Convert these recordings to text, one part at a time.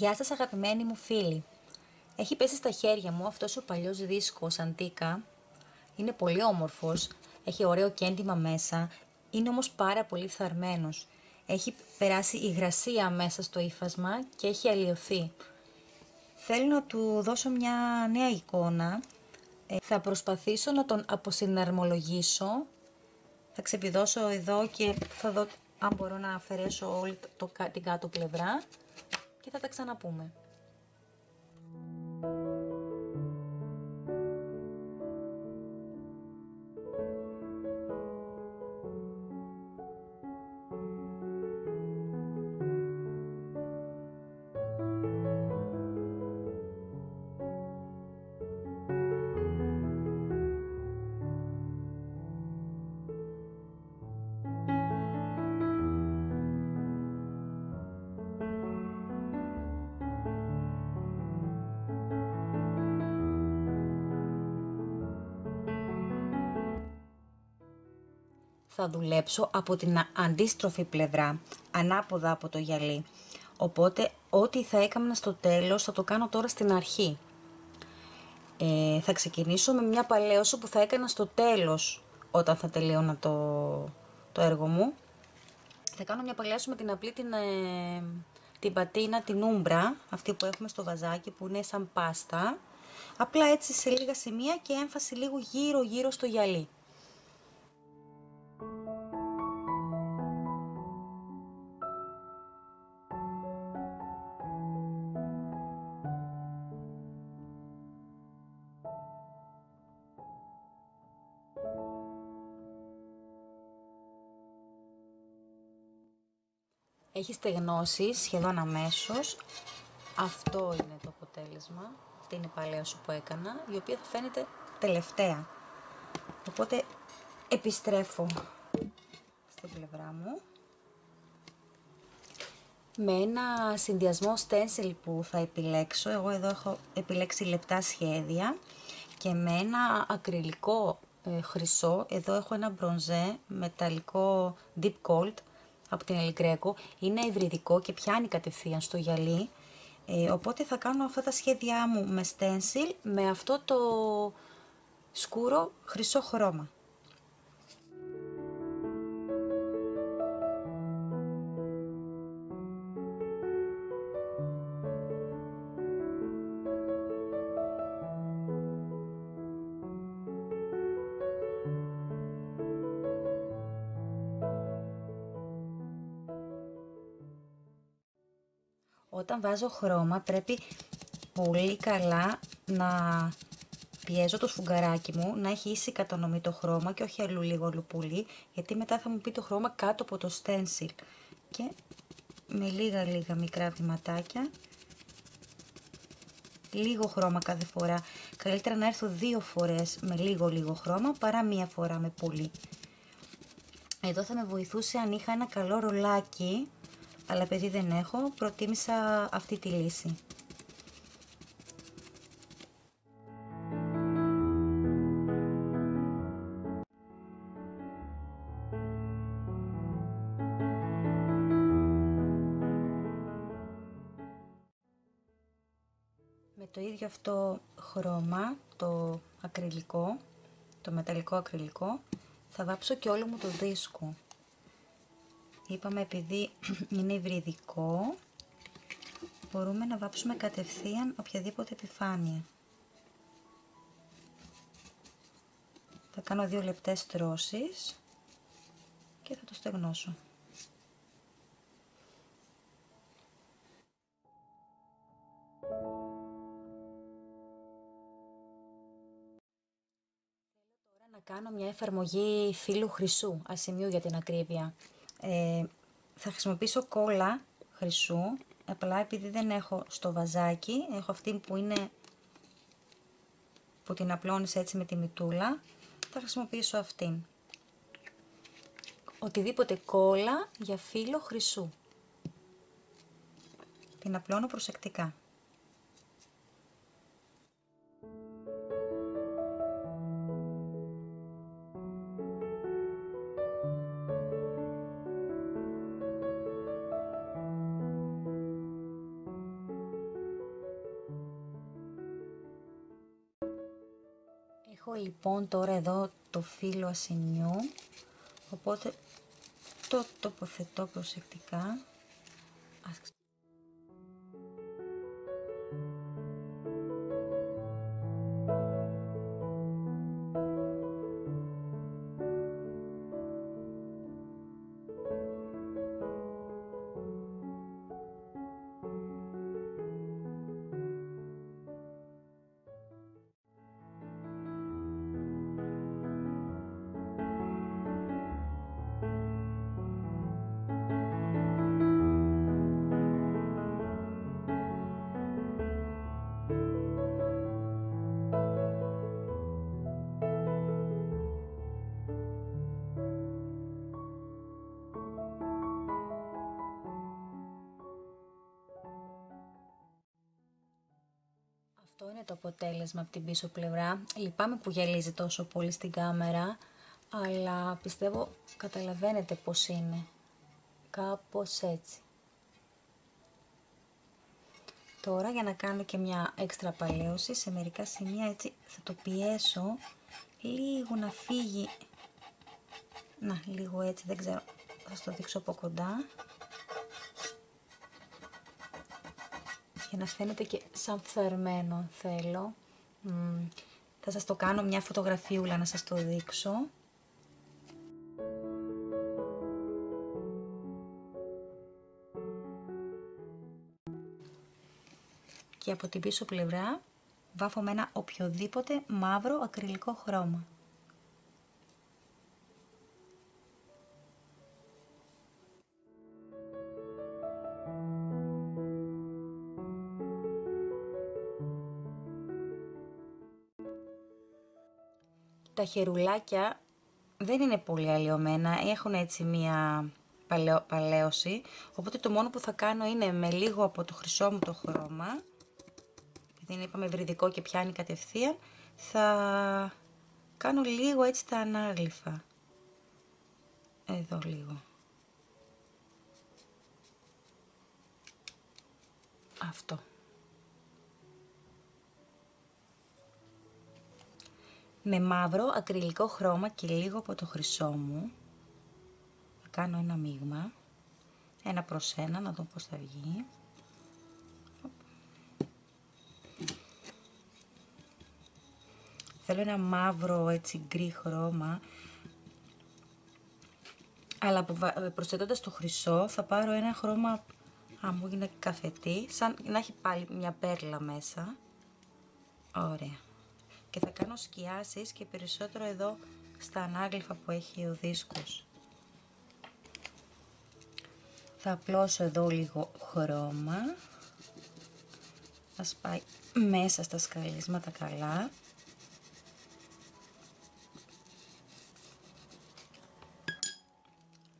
Γεια σας αγαπημένοι μου φίλοι. Έχει πέσει στα χέρια μου αυτός ο παλιός δίσκος Αντίκα. Είναι πολύ όμορφος, έχει ωραίο κέντημα μέσα, είναι όμως πάρα πολύ φθαρμένος. Έχει περάσει υγρασία μέσα στο ύφασμα και έχει αλλοιωθεί. Θέλω να του δώσω μια νέα εικόνα. Ε, θα προσπαθήσω να τον αποσυναρμολογήσω. Θα ξεπηδώσω εδώ και θα δω αν μπορώ να αφαιρέσω όλη το, την κάτω πλευρά και θα τα ξαναπούμε. Θα δουλέψω από την αντίστροφη πλευρά, ανάποδα από το γυαλί. Οπότε ό,τι θα έκανα στο τέλος θα το κάνω τώρα στην αρχή. Ε, θα ξεκινήσω με μια παλαίωση που θα έκανα στο τέλος όταν θα τελείωνα το, το έργο μου. Θα κάνω μια παλαίωση με την απλή την, ε, την πατίνα, την ούμπρα, αυτή που έχουμε στο βαζάκι που είναι σαν πάστα. Απλά έτσι σε λίγα σημεία και έμφαση λίγο γύρω γύρω στο γυαλί. Έχεις στεγνώσει σχεδόν αμέσως. Αυτό είναι το αποτέλεσμα. Αυτή είναι η παλαίωση που έκανα, η οποία θα φαίνεται τελευταία. Οπότε επιστρέφω στην πλευρά μου. Με ένα συνδυασμό stencil που θα επιλέξω, εγώ εδώ έχω επιλέξει λεπτά σχέδια και με ένα ακριλικό ε, χρυσό, εδώ έχω ένα μπρονζέ μεταλλικό deep gold από την Ελικρέκο είναι υβριδικό και πιάνει κατευθείαν στο γυαλί. Ε, οπότε θα κάνω αυτά τα σχέδιά μου με stencil με αυτό το σκούρο χρυσό χρώμα. Όταν βάζω χρώμα πρέπει πολύ καλά να πιέζω το σφουγγαράκι μου να έχει ίση κατανομή το χρώμα και όχι αλλού λίγο αλλού πολύ γιατί μετά θα μου πει το χρώμα κάτω από το stencil και με λίγα λίγα μικρά βηματάκια λίγο χρώμα κάθε φορά. Καλύτερα να έρθω δύο φορές με λίγο λίγο χρώμα παρά μία φορά με πολύ εδώ θα με βοηθούσε αν είχα ένα καλό ρολάκι αλλά επειδή δεν έχω, προτίμησα αυτή τη λύση. Με το ίδιο αυτό χρώμα, το ακριλικό, το μεταλλικό ακριλικό, θα βάψω και όλο μου το δίσκο. Είπαμε επειδή είναι υβριδικό, μπορούμε να βάψουμε κατευθείαν οποιαδήποτε επιφάνεια. Θα κάνω δύο λεπτές τρώσεις και θα το στεγνώσω. Θέλω τώρα να κάνω μια εφαρμογή φύλου χρυσού, ασημείου για την ακρίβεια. Ε, θα χρησιμοποιήσω κόλλα χρυσού, απλά επειδή δεν έχω στο βαζάκι, έχω αυτή που είναι που την απλώνεις έτσι με τη μητούλα, θα χρησιμοποιήσω αυτήν. Οτιδήποτε κόλλα για φύλλο χρυσού. Την απλώνω προσεκτικά. Έχω λοιπόν τώρα εδώ το φύλλο ασημιού, οπότε το τοποθετώ προσεκτικά. Αυτό είναι το αποτέλεσμα από την πίσω πλευρά. Λυπάμαι που γυαλίζει τόσο πολύ στην κάμερα, αλλά πιστεύω καταλαβαίνετε πώς είναι. Κάπως έτσι. Τώρα για να κάνω και μια έξτρα παλαίωση, σε μερικά σημεία έτσι θα το πιέσω λίγο να φύγει. Να, λίγο έτσι, δεν ξέρω, θα στο δείξω από κοντά. Για να φαίνεται και σαν φθαρμένο θέλω. θα σας το κάνω μια φωτογραφίουλα να σας το δείξω. Και από την πίσω πλευρά βάφω με ένα οποιοδήποτε μαύρο ακριλικό χρώμα. Τα χερουλάκια δεν είναι πολύ αλλοιωμένα, έχουν έτσι μία παλαίωση, οπότε το μόνο που θα κάνω είναι με λίγο από το χρυσό μου το χρώμα, επειδή είναι είπαμε βρυδικό και πιάνει κατευθείαν, θα κάνω λίγο έτσι τα ανάγλυφα. Εδώ λίγο. Αυτό. Με μαύρο ακριλικό χρώμα και λίγο από το χρυσό μου. Θα κάνω ένα μείγμα. Ένα προς ένα να δω πώς θα βγει. Θέλω ένα μαύρο έτσι γκρι χρώμα. Αλλά προσθέτοντας το χρυσό θα πάρω ένα χρώμα α, μου έγινε καφετή σαν να έχει πάλι μια πέρλα μέσα. Ωραία και θα κάνω σκιάσεις και περισσότερο εδώ στα ανάγλυφα που έχει ο δίσκος. Θα απλώσω εδώ λίγο χρώμα. Θα σπάει μέσα στα σκαλίσματα καλά.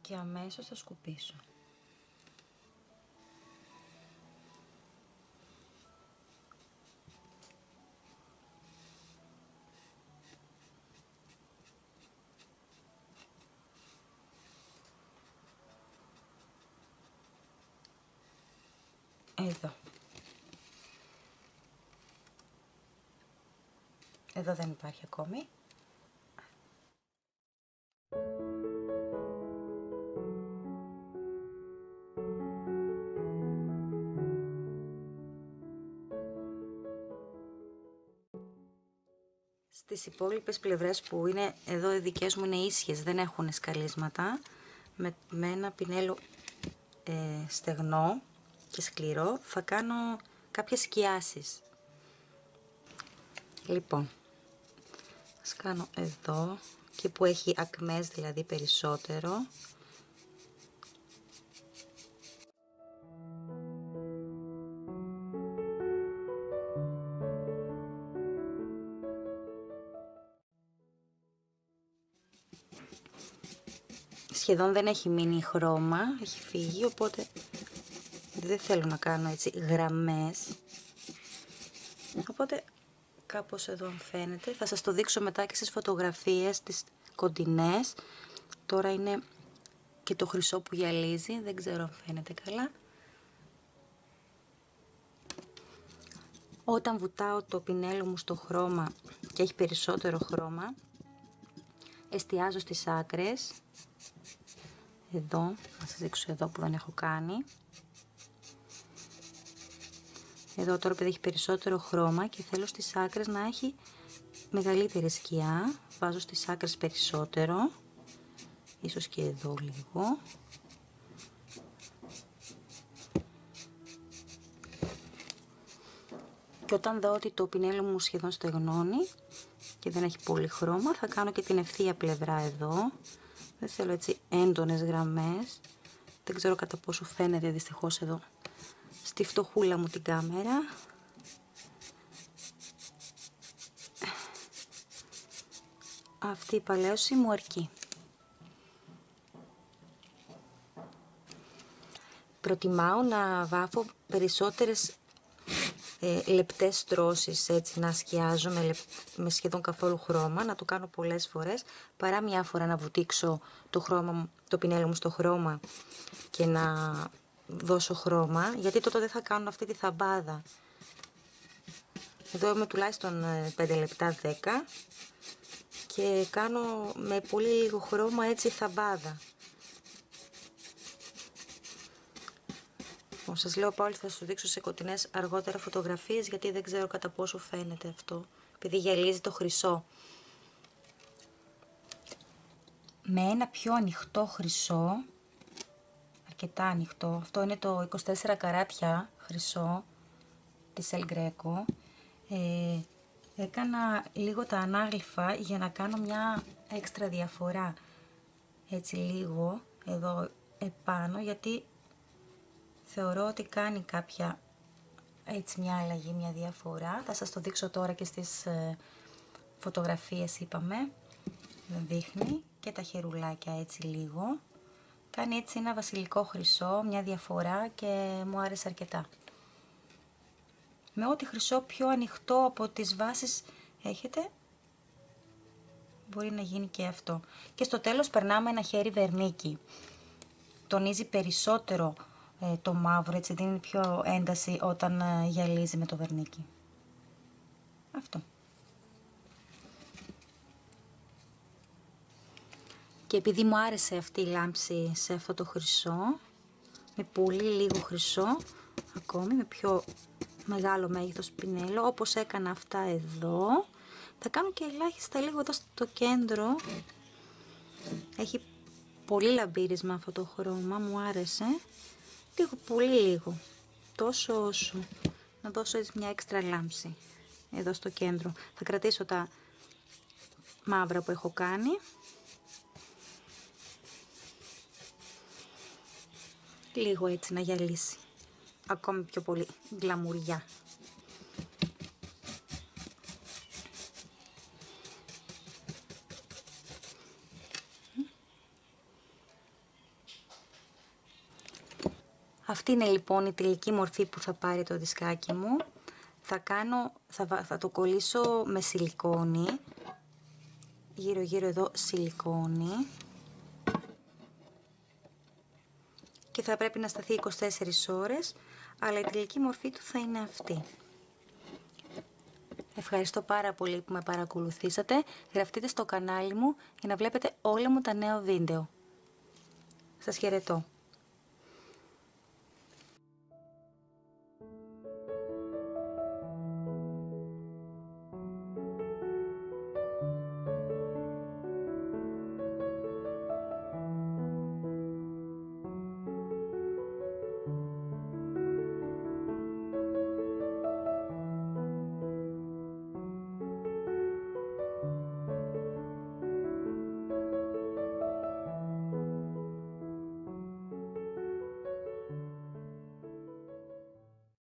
Και αμέσως θα σκουπίσω. Εδώ. Εδώ δεν υπάρχει ακόμη. Στις υπόλοιπες πλευρές που είναι εδώ οι δικές μου είναι ίσιες, δεν έχουν σκαλίσματα, με, με ένα πινέλο ε, στεγνό και σκληρό θα κάνω κάποιες σκιάσεις. Λοιπόν, ας κάνω εδώ και που έχει ακμές δηλαδή περισσότερο. Σχεδόν δεν έχει μείνει χρώμα, έχει φύγει, οπότε δεν θέλω να κάνω έτσι γραμμές. Οπότε κάπως εδώ αν φαίνεται. Θα σας το δείξω μετά και στις φωτογραφίες, τις κοντινές. Τώρα είναι και το χρυσό που γυαλίζει, δεν ξέρω αν φαίνεται καλά. Όταν βουτάω το πινέλο μου στο χρώμα και και έχει περισσότερο χρώμα. Εστιάζω στις άκρες. Εδώ, να σας δείξω εδώ που δεν έχω κάνει. Εδώ τώρα επειδή έχει περισσότερο χρώμα και θέλω στις άκρες να έχει μεγαλύτερη σκιά. Βάζω στις άκρες περισσότερο. Ίσως και εδώ λίγο. Και όταν δω ότι το πινέλο μου σχεδόν στεγνώνει και δεν έχει πολύ χρώμα, θα κάνω και την ευθεία πλευρά εδώ. Δεν θέλω έτσι έντονες γραμμές. Δεν ξέρω κατά πόσο φαίνεται δυστυχώς εδώ στη φτωχούλα μου την κάμερα. Αυτή η παλαίωση μου αρκεί. Προτιμάω να βάφω περισσότερες ε, λεπτές στρώσεις έτσι να σκιάζω με, με σχεδόν καθόλου χρώμα, να το κάνω πολλές φορές παρά μια φορά να βουτήξω το, χρώμα, το πινέλο μου στο χρώμα και να δώσω χρώμα γιατί τότε δεν θα κάνω αυτή τη θαμπάδα εδώ είμαι τουλάχιστον 5 ε, λεπτά 10 και κάνω με πολύ λίγο χρώμα έτσι θαμπάδα Λοιπόν, σας λέω πάλι θα σου δείξω σε κοντινές αργότερα φωτογραφίες γιατί δεν ξέρω κατά πόσο φαίνεται αυτό. Επειδή γυαλίζει το χρυσό. Με ένα πιο ανοιχτό χρυσό, αρκετά ανοιχτό, αυτό είναι το 24 καράτια χρυσό της El Greco, ε, έκανα λίγο τα ανάγλυφα για να κάνω μια έξτρα διαφορά. Έτσι λίγο εδώ επάνω γιατί θεωρώ ότι κάνει κάποια έτσι μια αλλαγή, μια διαφορά. Θα σας το δείξω τώρα και στις ε, φωτογραφίες είπαμε. Δεν δείχνει και τα χερουλάκια έτσι λίγο. Κάνει έτσι ένα βασιλικό χρυσό, μια διαφορά και μου άρεσε αρκετά. Με ό,τι χρυσό πιο ανοιχτό από τις βάσεις έχετε, μπορεί να γίνει και αυτό. Και στο τέλος περνάμε ένα χέρι βερνίκι. Τονίζει περισσότερο ε, το μαύρο, έτσι δίνει πιο ένταση όταν ε, γυαλίζει με το βερνίκι. Αυτό. Και επειδή μου άρεσε αυτή η λάμψη σε αυτό το χρυσό, με πολύ λίγο χρυσό, ακόμη με πιο μεγάλο μέγεθος πινέλο, όπως έκανα αυτά εδώ, θα κάνω και ελάχιστα λίγο εδώ στο κέντρο. Έχει πολύ λαμπύρισμα αυτό το χρώμα, μου άρεσε. Λίγο, πολύ λίγο. Τόσο όσο. Να δώσω έτσι μια έξτρα λάμψη. Εδώ στο κέντρο. Θα κρατήσω τα μαύρα που έχω κάνει. Λίγο έτσι να γυαλίσει. Ακόμη πιο πολύ γκλαμουριά. Αυτή είναι λοιπόν η τελική μορφή που θα πάρει το δισκάκι μου. Θα, κάνω, θα, θα το κολλήσω με σιλικόνη. Γύρω γύρω εδώ σιλικόνη. Και θα πρέπει να σταθεί 24 ώρες, αλλά η τελική μορφή του θα είναι αυτή. Ευχαριστώ πάρα πολύ που με παρακολουθήσατε. Γραφτείτε στο κανάλι μου για να βλέπετε όλα μου τα νέα βίντεο. Σας χαιρετώ.